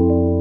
you